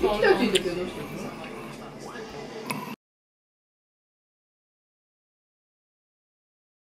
就这个就觉得挺不